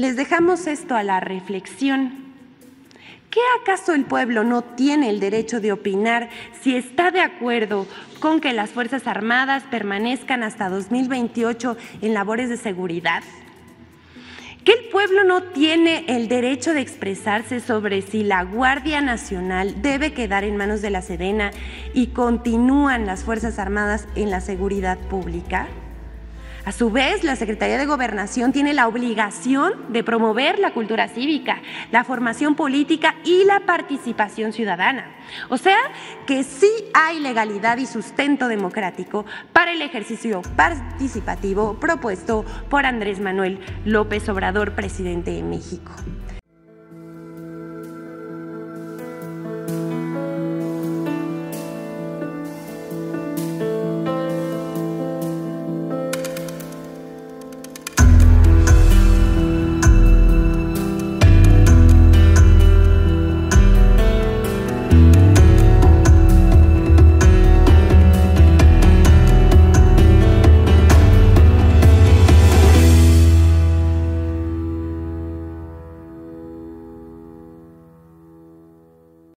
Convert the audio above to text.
les dejamos esto a la reflexión. ¿Qué acaso el pueblo no tiene el derecho de opinar si está de acuerdo con que las Fuerzas Armadas permanezcan hasta 2028 en labores de seguridad? ¿Que el pueblo no tiene el derecho de expresarse sobre si la Guardia Nacional debe quedar en manos de la Sedena y continúan las Fuerzas Armadas en la seguridad pública? A su vez, la Secretaría de Gobernación tiene la obligación de promover la cultura cívica, la formación política y la participación ciudadana. O sea, que sí hay legalidad y sustento democrático para el ejercicio participativo propuesto por Andrés Manuel López Obrador, presidente de México.